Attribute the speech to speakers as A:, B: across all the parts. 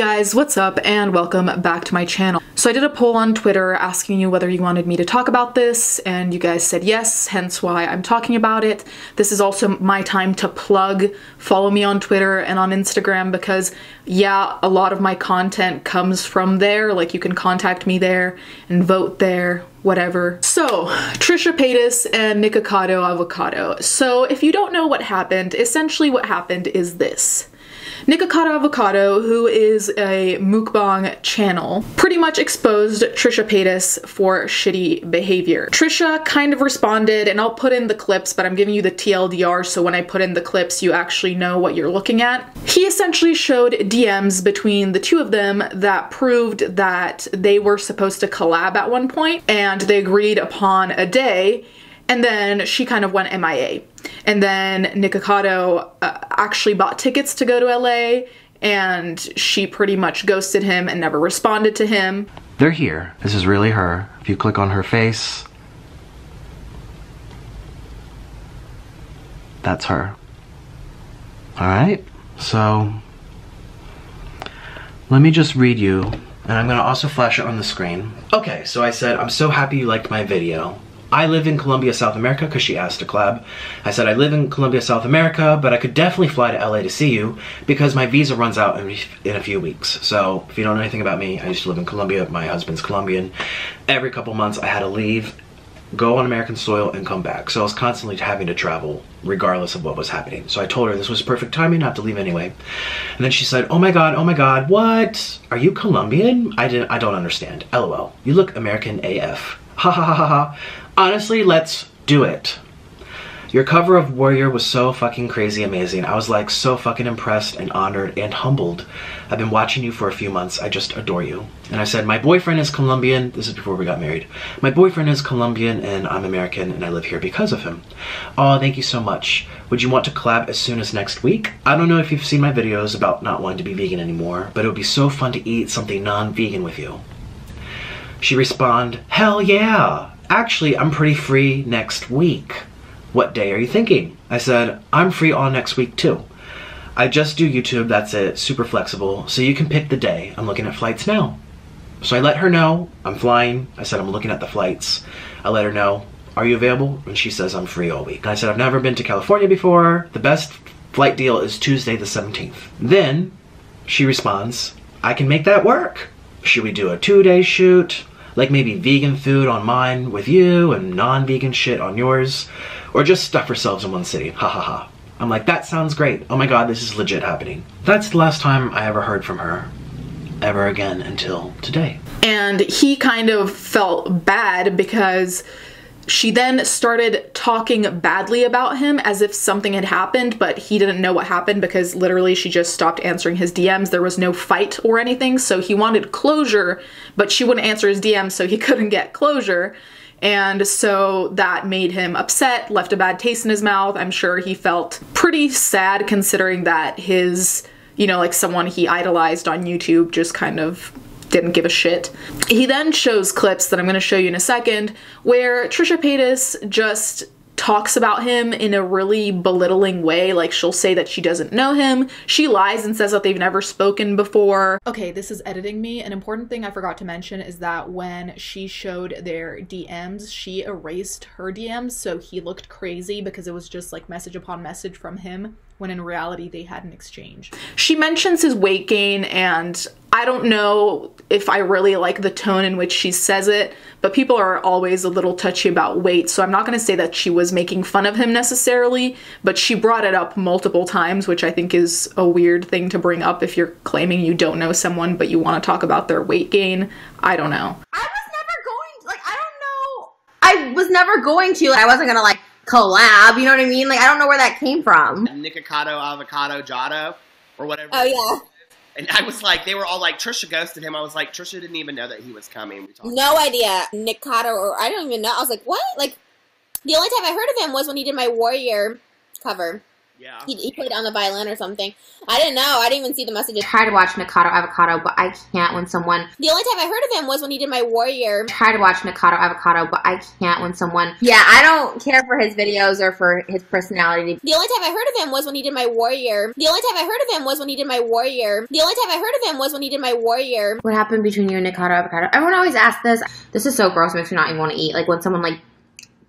A: guys, what's up and welcome back to my channel. So I did a poll on Twitter asking you whether you wanted me to talk about this and you guys said yes, hence why I'm talking about it. This is also my time to plug, follow me on Twitter and on Instagram because yeah, a lot of my content comes from there, like you can contact me there and vote there, whatever. So, Trisha Paytas and Nikocado Avocado. So if you don't know what happened, essentially what happened is this. Nikocado Avocado, who is a mukbang channel, pretty much exposed Trisha Paytas for shitty behavior. Trisha kind of responded, and I'll put in the clips, but I'm giving you the TLDR so when I put in the clips, you actually know what you're looking at. He essentially showed DMs between the two of them that proved that they were supposed to collab at one point, and they agreed upon a day and then she kind of went MIA. And then Nikocado uh, actually bought tickets to go to LA and she pretty much ghosted him and never responded to him.
B: They're here. This is really her. If you click on her face, that's her. Alright, so let me just read you, and I'm gonna also flash it on the screen. Okay, so I said, I'm so happy you liked my video. I live in Colombia, South America, because she asked to collab. I said, I live in Colombia, South America, but I could definitely fly to LA to see you because my visa runs out in, in a few weeks. So if you don't know anything about me, I used to live in Colombia. My husband's Colombian. Every couple months I had to leave, go on American soil, and come back. So I was constantly having to travel regardless of what was happening. So I told her this was perfect timing, not to leave anyway. And then she said, oh my God, oh my God, what? Are you Colombian? I, didn't, I don't understand. LOL. You look American AF. Ha ha ha ha ha. Honestly, let's do it. Your cover of Warrior was so fucking crazy amazing. I was like so fucking impressed and honored and humbled. I've been watching you for a few months. I just adore you. And I said, my boyfriend is Colombian. This is before we got married. My boyfriend is Colombian and I'm American and I live here because of him. Oh, thank you so much. Would you want to collab as soon as next week? I don't know if you've seen my videos about not wanting to be vegan anymore, but it would be so fun to eat something non-vegan with you. She responded, hell yeah. Actually, I'm pretty free next week. What day are you thinking? I said, I'm free all next week too. I just do YouTube, that's it, super flexible, so you can pick the day. I'm looking at flights now. So I let her know I'm flying. I said, I'm looking at the flights. I let her know, are you available? And she says, I'm free all week. I said, I've never been to California before. The best flight deal is Tuesday the 17th. Then she responds, I can make that work. Should we do a two day shoot? Like maybe vegan food on mine with you and non-vegan shit on yours, or just stuff ourselves in one city, ha ha ha. I'm like, that sounds great. Oh my god, this is legit happening. That's the last time I ever heard from her, ever again until today.
A: And he kind of felt bad because she then started talking badly about him as if something had happened, but he didn't know what happened because literally she just stopped answering his DMs. There was no fight or anything, so he wanted closure, but she wouldn't answer his DMs, so he couldn't get closure. And so that made him upset, left a bad taste in his mouth. I'm sure he felt pretty sad considering that his, you know, like someone he idolized on YouTube just kind of didn't give a shit. He then shows clips that I'm going to show you in a second where Trisha Paytas just talks about him in a really belittling way. Like she'll say that she doesn't know him. She lies and says that they've never spoken before. Okay, this is editing me. An important thing I forgot to mention is that when she showed their DMs, she erased her DMs so he looked crazy because it was just like message upon message from him when in reality they had an exchange. She mentions his weight gain and I don't know if I really like the tone in which she says it, but people are always a little touchy about weight, so I'm not going to say that she was making fun of him necessarily, but she brought it up multiple times, which I think is a weird thing to bring up if you're claiming you don't know someone but you want to talk about their weight gain. I don't know.
C: I was never going, to, like, I don't know. I was never going to, I wasn't going to, like, collab, you know what I mean? Like, I don't know where that came from.
D: Nikocado, avocado, Jado, or whatever.
C: Oh, yeah.
D: And I was like, they were all like, Trisha ghosted him. I was like, Trisha didn't even know that he was coming.
C: no idea. Nikocado, or I don't even know. I was like, what? Like, the only time I heard of him was when he did my Warrior cover.
D: Yeah.
C: He, he played on the violin or something. I didn't know. I didn't even see the messages. Try to watch Nikado Avocado, but I can't when someone. The only time I heard of him was when he did my Warrior. Try to watch Nikado Avocado, but I can't when someone. Yeah, I don't care for his videos or for his personality. The only time I heard of him was when he did my Warrior. The only time I heard of him was when he did my Warrior. The only time I heard of him was when he did my Warrior. What happened between you and Nikado Avocado? Everyone always asks this. This is so gross. It makes me not even want to eat. Like when someone like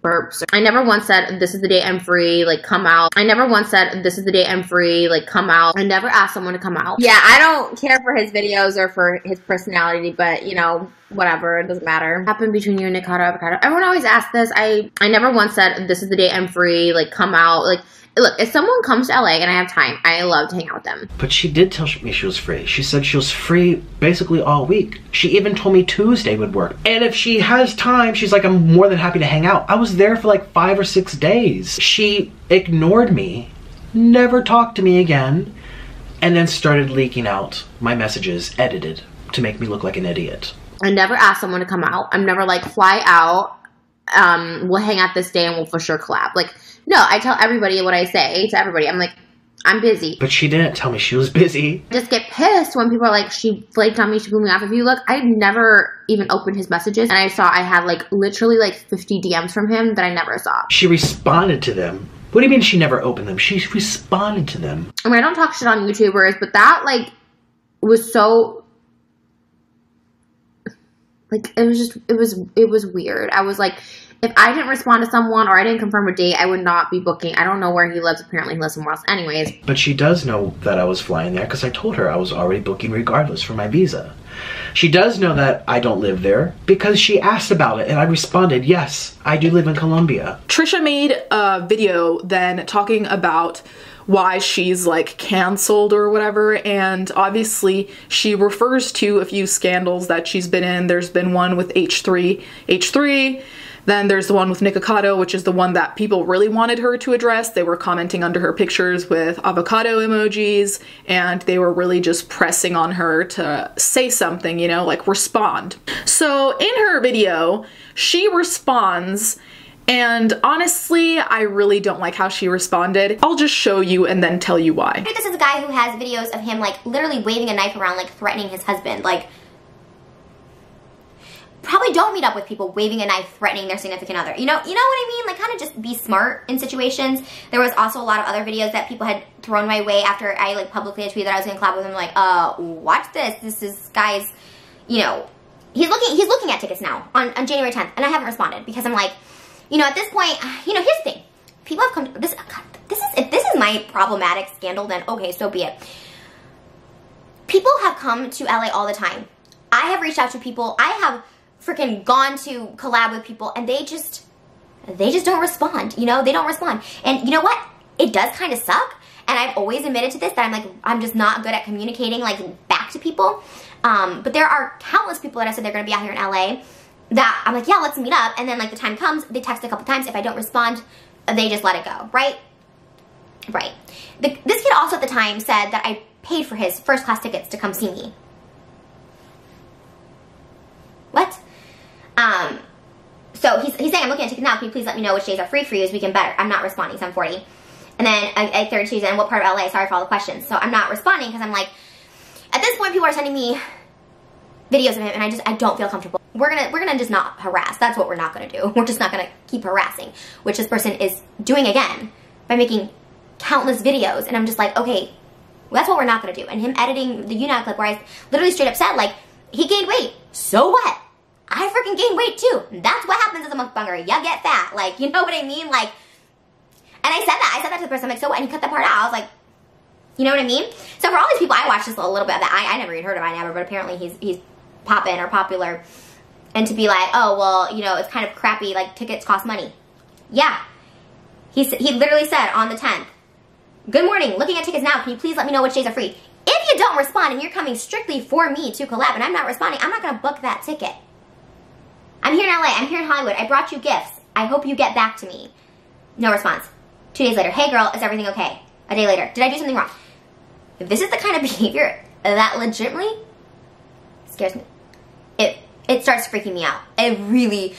C: burps. I never once said, this is the day I'm free, like come out. I never once said, this is the day I'm free, like come out. I never asked someone to come out. Yeah, I don't care for his videos or for his personality, but you know, whatever, it doesn't matter. Happened between you and Nikado Avocado? Everyone always asks this. I, I never once said, this is the day I'm free, like come out. Like, look, if someone comes to LA and I have time, I love to hang out with them.
B: But she did tell me she was free. She said she was free basically all week. She even told me Tuesday would work. And if she has time, she's like, I'm more than happy to hang out. I was there for like five or six days. She ignored me, never talked to me again, and then started leaking out my messages edited to make me look like an idiot.
C: I never ask someone to come out. I'm never like, fly out. Um, we'll hang out this day and we'll for sure collab. Like, no, I tell everybody what I say to everybody. I'm like, I'm busy.
B: But she didn't tell me she was busy.
C: I just get pissed when people are like, she flaked on me, she blew me off. If you look, I never even opened his messages, and I saw I had like literally like 50 DMs from him that I never saw.
B: She responded to them. What do you mean she never opened them? She responded to them.
C: I mean, I don't talk shit on YouTubers, but that like was so like it was just it was it was weird. I was like, if I didn't respond to someone or I didn't confirm a date, I would not be booking. I don't know where he lives. Apparently, he lives somewhere else. Anyways,
B: But she does know that I was flying there because I told her I was already booking regardless for my visa. She does know that I don't live there because she asked about it and I responded, yes, I do live in Colombia.
A: Trisha made a video then talking about why she's like canceled or whatever and obviously she refers to a few scandals that she's been in there's been one with h3 h3 then there's the one with Nikocado, which is the one that people really wanted her to address. They were commenting under her pictures with avocado emojis, and they were really just pressing on her to say something, you know, like respond. So in her video, she responds and honestly, I really don't like how she responded. I'll just show you and then tell you why.
E: This is a guy who has videos of him like literally waving a knife around, like threatening his husband. Like, probably don't meet up with people waving a knife, threatening their significant other. You know, you know what I mean? Like, kind of just be smart in situations. There was also a lot of other videos that people had thrown my way after I like publicly tweeted that I was to collab with him. Like, uh, watch this. This is guy's, you know, he's looking he's looking at tickets now on on January 10th, and I haven't responded because I'm like, you know, at this point, you know, here's the thing. People have come to this. This is if this is my problematic scandal, then okay, so be it. People have come to LA all the time. I have reached out to people. I have freaking gone to collab with people, and they just they just don't respond. You know, they don't respond. And you know what? It does kind of suck. And I've always admitted to this that I'm like I'm just not good at communicating like back to people. Um, but there are countless people that I said they're going to be out here in LA that I'm like, yeah, let's meet up. And then like the time comes, they text a couple times. If I don't respond, they just let it go, right? Right. The, this kid also at the time said that I paid for his first class tickets to come see me. What? Um, so he's, saying, I'm looking at tickets now. Can you please let me know which days are free for you as we can better? I'm not responding, so I'm 40. And then I, I third Tuesday, and what part of LA? Sorry for all the questions. So I'm not responding because I'm like, at this point, people are sending me videos of him, and I just I don't feel comfortable. We're gonna we're gonna just not harass. That's what we're not gonna do. We're just not gonna keep harassing, which this person is doing again by making countless videos. And I'm just like, okay, that's what we're not gonna do. And him editing the Unite clip where I literally straight up said like he gained weight. So what? I freaking gained weight too. That's what happens as a mukbanger. You get fat. Like you know what I mean? Like, and I said that. I said that to the person. I'm like, so what? And he cut that part out. I was like. You know what I mean? So for all these people, I watched this a little bit of that. I, I never even heard of I never, but apparently he's he's poppin' or popular. And to be like, oh well, you know, it's kind of crappy. Like tickets cost money. Yeah, he he literally said on the 10th, "Good morning. Looking at tickets now. Can you please let me know which days are free? If you don't respond and you're coming strictly for me to collab, and I'm not responding, I'm not gonna book that ticket. I'm here in LA. I'm here in Hollywood. I brought you gifts. I hope you get back to me. No response. Two days later, hey girl, is everything okay? A day later, did I do something wrong? If this is the kind of behavior that legitimately scares me, it it starts freaking me out. It really,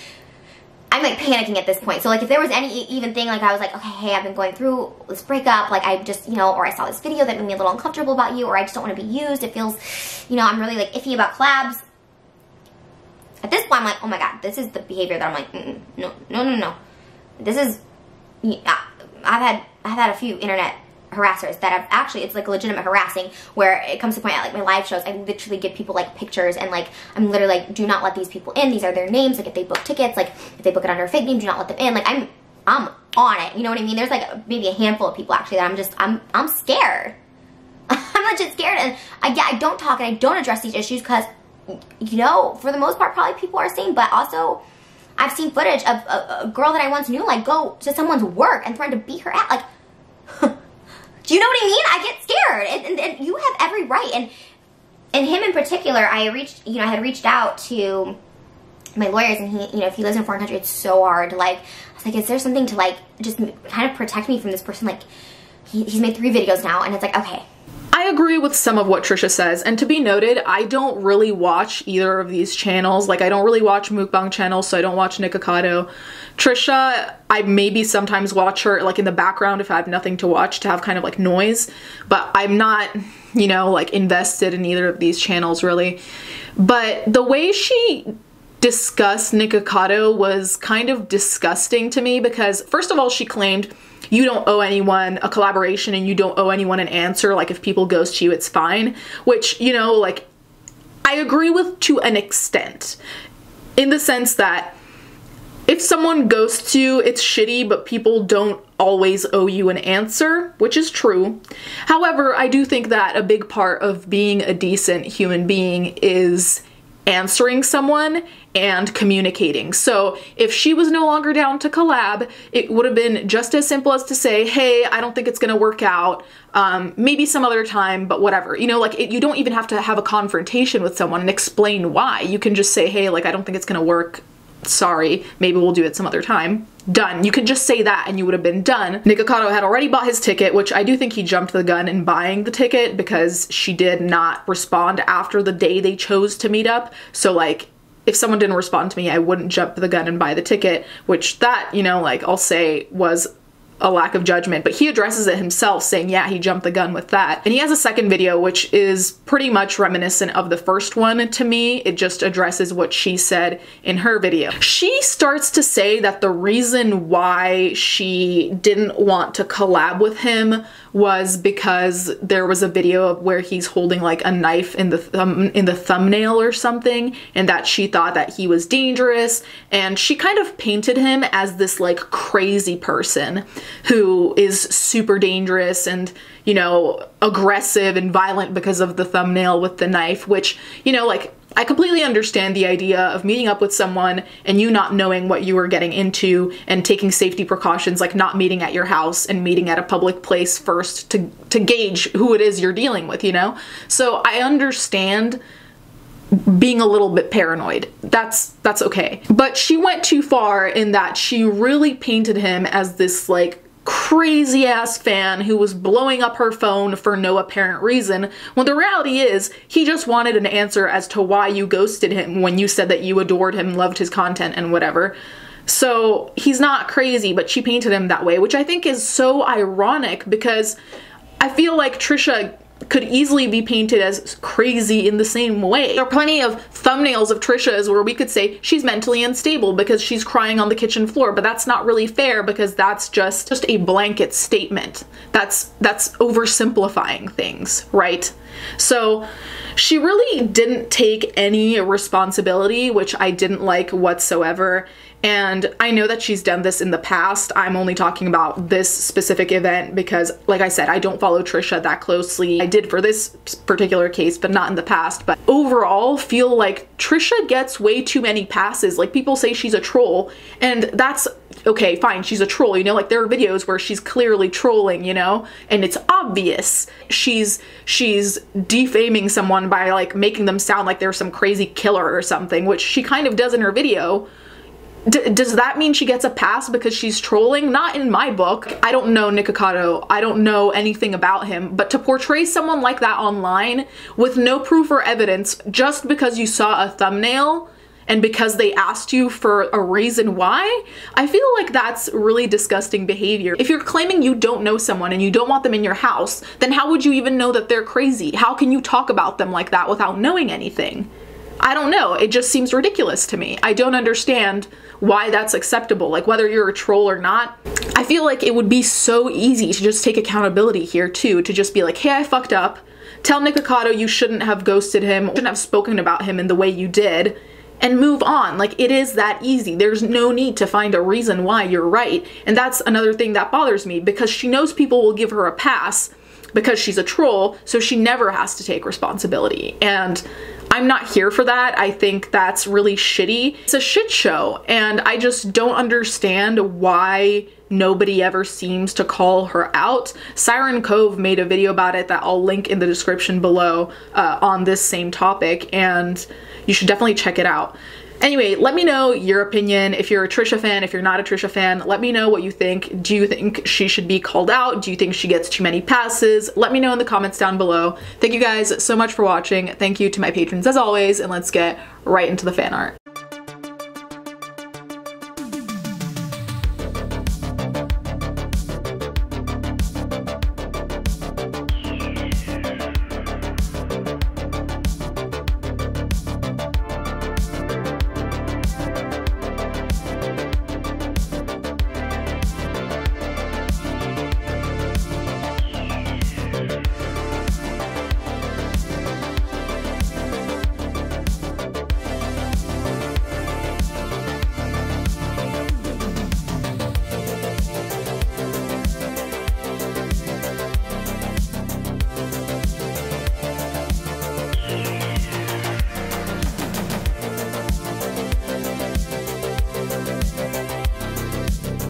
E: I'm like panicking at this point. So like if there was any even thing like I was like, okay, hey, I've been going through this breakup, like I just, you know, or I saw this video that made me a little uncomfortable about you, or I just don't want to be used. It feels, you know, I'm really like iffy about collabs. At this point, I'm like, oh my god, this is the behavior that I'm like, mm no, no, no, no. This is, I've had, I've had a few internet harassers that have actually it's like legitimate harassing where it comes to point like my live shows I literally give people like pictures and like I'm literally like do not let these people in. These are their names. Like if they book tickets like if they book it under a fake name do not let them in. Like I'm I'm on it. You know what I mean? There's like maybe a handful of people actually that I'm just I'm I'm scared. I'm legit scared. And I yeah I don't talk and I don't address these issues because you know for the most part probably people are seeing but also I've seen footage of a, a girl that I once knew like go to someone's work and threaten to beat her at like do you know what I mean? I get scared, and, and, and, you have every right. And and him in particular, I reached, you know, I had reached out to my lawyers, and he, you know, if he lives in a foreign country, it's so hard like. I was like, is there something to like just kind of protect me from this person? Like, he, he's made three videos now, and it's like, okay,
A: agree with some of what Trisha says, and to be noted, I don't really watch either of these channels. Like, I don't really watch mukbang channels, so I don't watch Nikocado. Trisha, I maybe sometimes watch her, like, in the background if I have nothing to watch to have kind of, like, noise, but I'm not, you know, like, invested in either of these channels, really. But the way she discussed Nikocado was kind of disgusting to me because, first of all, she claimed you don't owe anyone a collaboration and you don't owe anyone an answer. Like if people ghost you, it's fine. Which, you know, like I agree with to an extent in the sense that if someone ghosts you, it's shitty, but people don't always owe you an answer, which is true. However, I do think that a big part of being a decent human being is answering someone and communicating. So if she was no longer down to collab, it would have been just as simple as to say, hey, I don't think it's gonna work out. Um, maybe some other time, but whatever. You know, like it, you don't even have to have a confrontation with someone and explain why. You can just say, hey, like I don't think it's gonna work sorry, maybe we'll do it some other time. Done. You could just say that and you would have been done. Nikocado had already bought his ticket, which I do think he jumped the gun in buying the ticket because she did not respond after the day they chose to meet up. So like, if someone didn't respond to me, I wouldn't jump the gun and buy the ticket, which that, you know, like I'll say was a lack of judgment, but he addresses it himself saying, yeah, he jumped the gun with that. And he has a second video, which is pretty much reminiscent of the first one to me. It just addresses what she said in her video. She starts to say that the reason why she didn't want to collab with him was because there was a video of where he's holding like a knife in the thumb in the thumbnail or something and that she thought that he was dangerous and she kind of painted him as this like crazy person who is super dangerous and you know aggressive and violent because of the thumbnail with the knife which you know like I completely understand the idea of meeting up with someone and you not knowing what you are getting into and taking safety precautions like not meeting at your house and meeting at a public place first to, to gauge who it is you're dealing with, you know? So I understand being a little bit paranoid. That's that's okay. But she went too far in that she really painted him as this like crazy ass fan who was blowing up her phone for no apparent reason, when the reality is he just wanted an answer as to why you ghosted him when you said that you adored him, loved his content, and whatever. So he's not crazy, but she painted him that way, which I think is so ironic because I feel like Trisha could easily be painted as crazy in the same way. There are plenty of thumbnails of Trisha's where we could say she's mentally unstable because she's crying on the kitchen floor, but that's not really fair because that's just just a blanket statement. That's that's oversimplifying things, right? So she really didn't take any responsibility, which I didn't like whatsoever. And I know that she's done this in the past. I'm only talking about this specific event because, like I said, I don't follow Trisha that closely. I did for this particular case, but not in the past. But overall, feel like Trisha gets way too many passes. Like people say she's a troll, and that's okay, fine, she's a troll, you know, like there are videos where she's clearly trolling, you know, and it's obvious. She's she's defaming someone by like making them sound like they're some crazy killer or something, which she kind of does in her video D does that mean she gets a pass because she's trolling? Not in my book. I don't know Nikocado. I don't know anything about him. But to portray someone like that online with no proof or evidence just because you saw a thumbnail and because they asked you for a reason why, I feel like that's really disgusting behavior. If you're claiming you don't know someone and you don't want them in your house, then how would you even know that they're crazy? How can you talk about them like that without knowing anything? I don't know. It just seems ridiculous to me. I don't understand why that's acceptable. Like whether you're a troll or not. I feel like it would be so easy to just take accountability here too, to just be like, hey, I fucked up. Tell Nikocado you shouldn't have ghosted him, shouldn't have spoken about him in the way you did, and move on. Like it is that easy. There's no need to find a reason why you're right. And that's another thing that bothers me because she knows people will give her a pass because she's a troll, so she never has to take responsibility. And I'm not here for that. I think that's really shitty. It's a shit show, and I just don't understand why nobody ever seems to call her out. Syren Cove made a video about it that I'll link in the description below uh, on this same topic, and you should definitely check it out. Anyway, let me know your opinion. If you're a Trisha fan, if you're not a Trisha fan, let me know what you think. Do you think she should be called out? Do you think she gets too many passes? Let me know in the comments down below. Thank you guys so much for watching. Thank you to my patrons as always, and let's get right into the fan art.